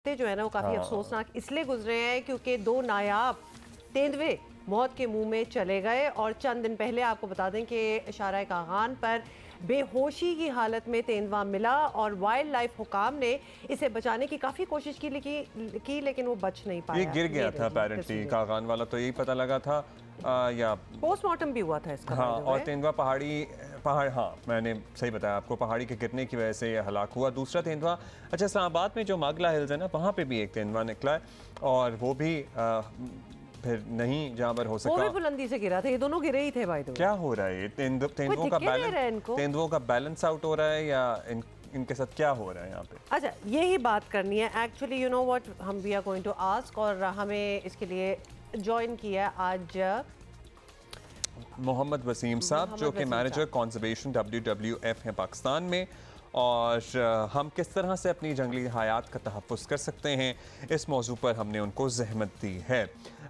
जो है ना वो काफ़ी हाँ। अफसोसनाक इसलिए गुजरे हैं क्योंकि दो नायाब तेंदवे मौत के मुँह में चले गए और चंद दिन पहले आपको बता दें कि इशारा कागान पर बेहोशी की हालत में तेंदुआ मिला और वाइल्ड लाइफ हुकाम ने इसे बचाने की काफ़ी कोशिश की लेकिन की लेकिन वो बच नहीं पाया। ये गिर गया था अपेरेंटली कागान वाला तो यही पता लगा था आ, या पोस्टमार्टम भी हुआ था इसका हाँ और। तेंदुआ पहाड़ी पहाड़ हाँ मैंने सही बताया आपको पहाड़ी के गिरने की वजह से ये हलाक हुआ। दूसरा तेंदुआ अच्छा इस्लामाबाद में जो मागला हिल्स है ना वहाँ पे भी एक तेंदुआ निकला है और वो भी आ, फिर नहीं जहाँ पर हो वो भी बुलंदी से गिरा था ये दोनों गिरे ही थे भाई तो क्या हो रहा है? तेंदु, तेंदुओं का बैलेंस तेंदुओं का बैलेंस आउट हो रहा है या इन, इनके साथ क्या हो रहा है यहाँ पे? अच्छा यही बात करनी है। एक्चुअली यू नो व्हाट हम we are going to ask और हमें इसके लिए ज्वाइन किया आज मोहम्मद वसीम साहब जो कि manager conservation W W F हैं पाकिस्तान में। और हम किस तरह से अपनी जंगली हयात का तहफ़ कर सकते हैं? इस मौजू पर हमने उनको जहमत दी है।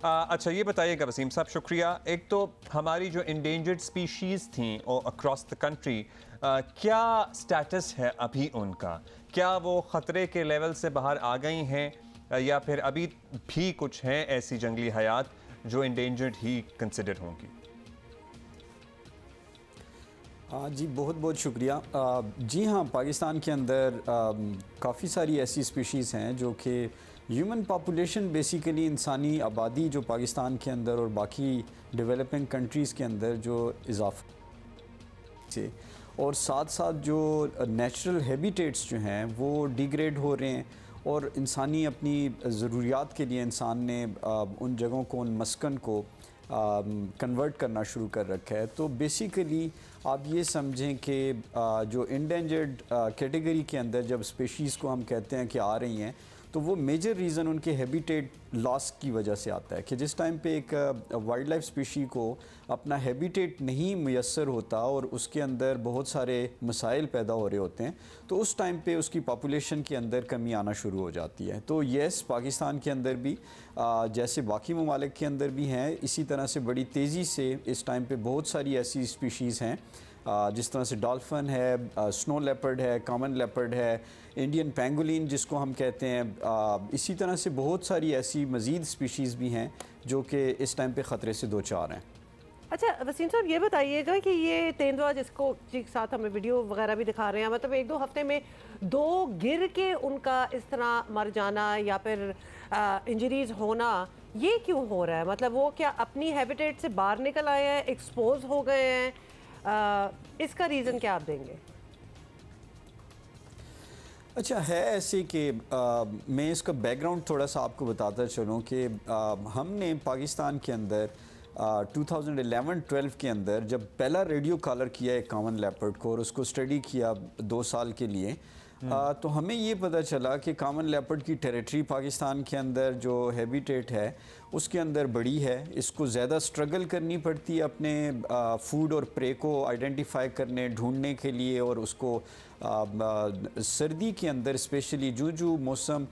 अ, अच्छा ये बताइएगा वसीम साहब शुक्रिया। एक तो हमारी जो इंडेंजर्ड स्पीशीज़ थी अक्रॉस द कंट्री क्या स्टेटस है अभी उनका? क्या वो ख़तरे के लेवल से बाहर आ गई हैं? या फिर अभी भी कुछ हैं ऐसी जंगली हयात जो इंडेंजर्ड ही कंसिडर होंगी? जी, बहुत बहुत शुक्रिया। जी हाँ पाकिस्तान के अंदर काफ़ी सारी ऐसी स्पीशीज़ हैं जो कि ह्यूमन पापोलेशन बेसिकली इंसानी आबादी जो पाकिस्तान के अंदर और बाकी डेवलपिंग कंट्रीज़ के अंदर जो इजाफा से और साथ साथ जो नेचुरल हैबिटेट्स जो हैं, वो डिग्रेड हो रहे हैं और इंसानी अपनी ज़रूरियात के लिए इंसान ने उन जगहों को, उन मस्कन को कन्वर्ट करना शुरू कर रखा है। तो बेसिकली आप ये समझें कि जो इंडेंजर्ड कैटेगरी के अंदर जब स्पेशीज़ को हम कहते हैं कि आ रही हैं तो वो मेजर रीज़न उनके हैबिटेट लॉस की वजह से आता है कि जिस टाइम पे एक वाइल्ड लाइफ स्पीशी को अपना हैबिटेट नहीं मैसर होता और उसके अंदर बहुत सारे मसाइल पैदा हो रहे होते हैं तो उस टाइम पे उसकी पॉपुलेशन के अंदर कमी आना शुरू हो जाती है। तो येस पाकिस्तान के अंदर भी आ, जैसे बाकी ममालिक के अंदर भी हैं इसी तरह से बड़ी तेज़ी से इस टाइम पर बहुत सारी ऐसी स्पीशीज़ हैं जिस तरह से डॉल्फिन है स्नो लेपर्ड है, कॉमन लेपर्ड है, इंडियन पेंगुलिन जिसको हम कहते हैं इसी तरह से बहुत सारी ऐसी मज़ीद स्पीशीज़ भी हैं जो कि इस टाइम पे ख़तरे से दो चार हैं। अच्छा वसीम साहब, ये बताइएगा कि ये तेंदुआ जिसको के साथ हमें वीडियो वगैरह भी दिखा रहे हैं मतलब एक दो हफ़्ते में दो गिर के उनका इस तरह मर जाना या फिर इंजरीज होना, ये क्यों हो रहा है? मतलब वो क्या अपनी हैबिटेट से बाहर निकल आए हैं एक्सपोज हो गए हैं? इसका रीज़न क्या आप देंगे? अच्छा है ऐसे कि आ, मैं इसका बैकग्राउंड थोड़ा सा आपको बताता चलूँ कि आ, हमने पाकिस्तान के अंदर आ, 2011-12 के अंदर जब पहला रेडियो कॉलर किया एक कामन लेपर्ड को और उसको स्टडी किया दो साल के लिए आ, तो हमें ये पता चला कि कामन लेपर्ड की टेरिटरी पाकिस्तान के अंदर जो हैबिटेट है उसके अंदर बड़ी है। इसको ज़्यादा स्ट्रगल करनी पड़ती है अपने आ, फ़ूड और प्रे को आइडेंटिफाई करने ढूँढने के लिए और उसको आ, सर्दी के अंदर स्पेशली जो जो मौसम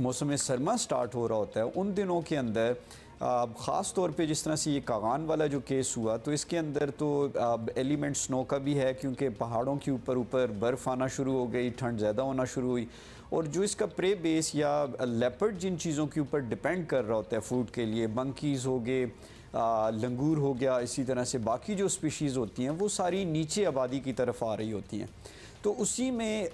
मौसम सरमा स्टार्ट हो रहा होता है उन दिनों के अंदर ख़ास तौर पे जिस तरह से ये कागान वाला जो केस हुआ तो इसके अंदर तो अब एलिमेंट स्नो का भी है, क्योंकि पहाड़ों के ऊपर ऊपर बर्फ़ आना शुरू हो गई, ठंड ज़्यादा होना शुरू हुई। और जो इसका प्रे बेस या लेपर्ड जिन चीज़ों के ऊपर डिपेंड कर रहा होता है, फ़ूड के लिए, मंकीज़ हो गए लंगूर हो गया, इसी तरह से बाकी जो स्पीशीज़ होती हैं, वो सारी नीचे आबादी की तरफ़ आ रही होती हैं। तो उसी में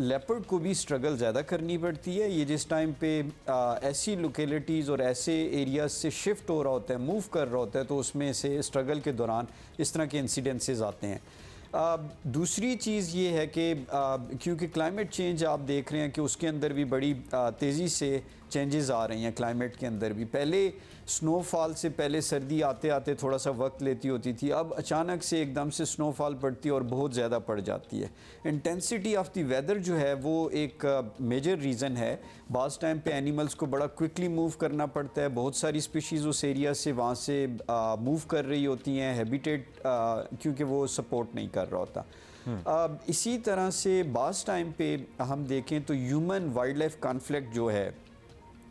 लेपर्ड को भी स्ट्रगल ज़्यादा करनी पड़ती है। ये जिस टाइम पे आ, ऐसी लोकेलिटीज़ और ऐसे एरियाज़ से शिफ्ट हो रहा होता है मूव कर रहा होता है तो उसमें से स्ट्रगल के दौरान इस तरह के इंसिडेंसेस आते हैं। आ, दूसरी चीज़ ये है कि क्योंकि क्लाइमेट चेंज आप देख रहे हैं कि उसके अंदर भी बड़ी तेज़ी से चेंजेस आ रही हैं क्लाइमेट के अंदर भी। पहले स्नोफॉल से पहले सर्दी आते आते थोड़ा सा वक्त लेती होती थी अब अचानक से एकदम से स्नोफॉल पड़ती है और बहुत ज़्यादा पड़ जाती है। इंटेंसिटी ऑफ़ द वेदर जो है वो एक मेजर रीज़न है। बाज़ टाइम पे एनिमल्स को बड़ा क्विकली मूव करना पड़ता है। बहुत सारी स्पीशीज़ उस एरिया से वहाँ से मूव कर रही होती हैं हैबिटेट क्योंकि वो सपोर्ट नहीं कर रहा होता। अब इसी तरह से बास टाइम पे हम देखें तो ह्यूमन वाइल्ड लाइफ कॉन्फ्लिक्ट जो है,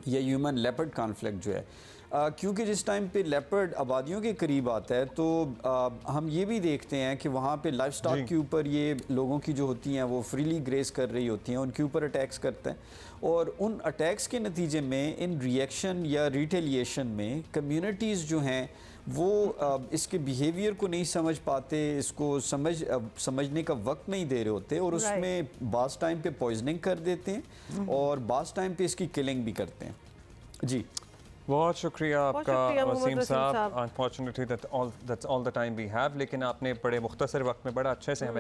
या ह्यूमन लेपर्ड कॉन्फ्लिक्ट जो है क्योंकि जिस टाइम पे लेपर्ड आबादियों के करीब आता है तो आ, हम ये भी देखते हैं कि वहाँ पे लाइफ स्टॉक के ऊपर ये लोगों की जो होती हैं वो फ्रीली ग्रेस कर रही होती हैं उनके ऊपर अटैक्स करते हैं। और उन अटैक्स के नतीजे में इन रिएक्शन या रिटेलिएशन में कम्युनिटीज़ जो हैं वो आ, इसके बिहेवियर को नहीं समझ पाते इसको समझ आ, समझने का वक्त नहीं दे रहे होते और उसमें बास टाइम पे पॉइजनिंग कर देते हैं और बास टाइम पे इसकी किलिंग भी करते हैं। जी। बहुत शुक्रिया आपका वसीम साहब। Unfortunately that all that's all the time we have लेकिन आपने बड़े मुख्तर वक्त में बड़ा अच्छे से हमें